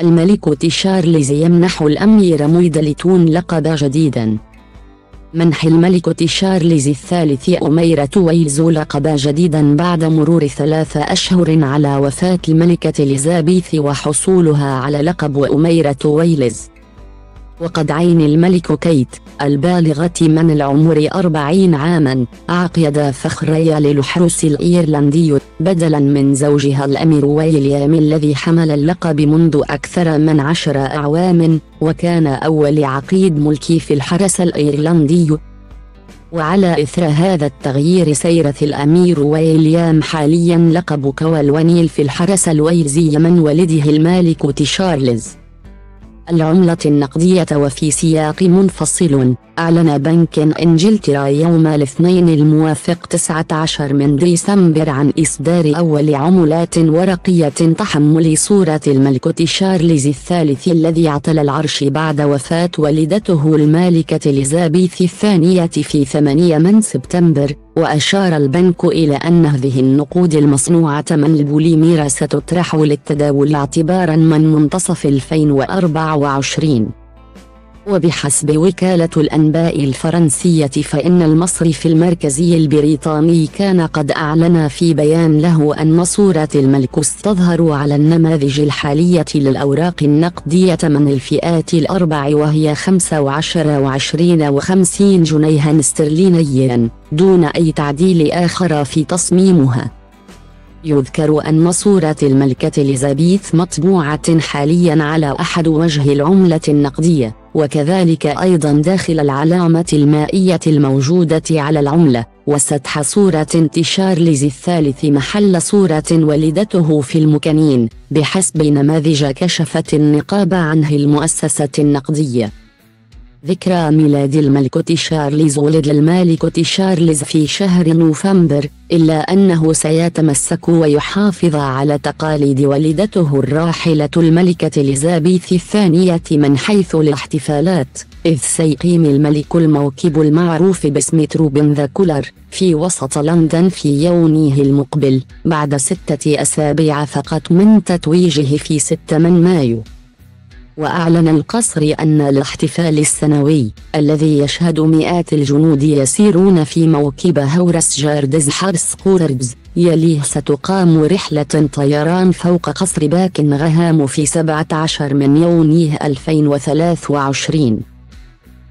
الملك تشارلز يمنح الأميرة ميدلتون لقبا جديدا. منح الملك تشارلز الثالث أميرة ويلز لقبا جديدا بعد مرور ثلاث أشهر على وفاة الملكة إليزابيث وحصولها على لقب أميرة ويلز وقد عين الملك كيت البالغة من العمر أربعين عاما عقيدا فخريا للحرس الإيرلندي بدلا من زوجها الأمير ويليام الذي حمل اللقب منذ أكثر من عشر أعوام وكان أول عقيد ملكي في الحرس الإيرلندي. وعلى إثر هذا التغيير سيرث الأمير ويليام حاليا لقب كولونيل في الحرس الويلزي من والده الملك تشارلز. العملة النقدية وفي سياق منفصل. أعلن بنك إنجلترا يوم الاثنين الموافق 19 من ديسمبر عن إصدار أول عملات ورقية تحمل صورة الملك تشارلز الثالث الذي اعتلى العرش بعد وفاة والدته الملكة إليزابيث الثانية في 8 من سبتمبر. وأشار البنك إلى أن هذه النقود المصنوعة من البوليمر ستطرح للتداول اعتبارا من منتصف 2024 وبحسب وكالة الأنباء الفرنسية فإن المصرف المركزي البريطاني كان قد أعلن في بيان له أن صورة الملك تظهر على النماذج الحالية للأوراق النقدية من الفئات الأربع وهي 15 وعشرين وخمسين جنيها استرلينيا دون أي تعديل آخر في تصميمها. يذكر أن صورة الملكة إليزابيث مطبوعة حاليا على أحد وجه العملة النقدية. وكذلك أيضا داخل العلامة المائية الموجودة على العملة وسطح صورة انتشار ليز الثالث محل صورة والدته في المكنين بحسب نماذج كشفت النقاب عنها المؤسسة النقدية. ذكرى ميلاد الملك تشارلز ولد الملك تشارلز في شهر نوفمبر إلا أنه سيتمسك ويحافظ على تقاليد والدته الراحلة الملكة إليزابيث الثانية من حيث الاحتفالات إذ سيقيم الملك الموكب المعروف باسم Trooping the Colour في وسط لندن في يومه المقبل بعد ستة أسابيع فقط من تتويجه في 6 من مايو. وأعلن القصر أن الاحتفال السنوي الذي يشهد مئات الجنود يسيرون في موكب هورس جاردز حارس قوربز يليه ستقام رحلة طيران فوق قصر باكنغهام في 17 من يونيو 2023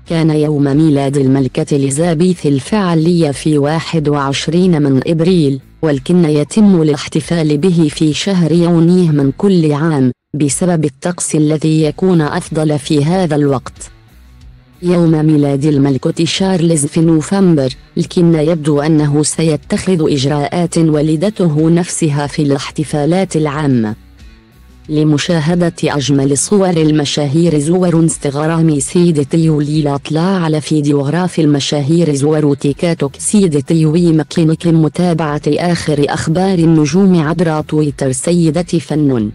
كان يوم ميلاد الملكة إليزابيث الفعلي في 21 من إبريل ولكن يتم الاحتفال به في شهر يونيو من كل عام. بسبب الطقس الذي يكون أفضل في هذا الوقت. يوم ميلاد الملك تشارلز في نوفمبر لكن يبدو أنه سيتخذ إجراءات والدته نفسها في الاحتفالات العامة. لمشاهدة أجمل صور المشاهير زوروا انستغرام سيدتي وللاطلاع على فيديوغراف المشاهير زوروا تيك توك سيدتي ويمكنك متابعة آخر أخبار النجوم عبر تويتر سيدتي فن.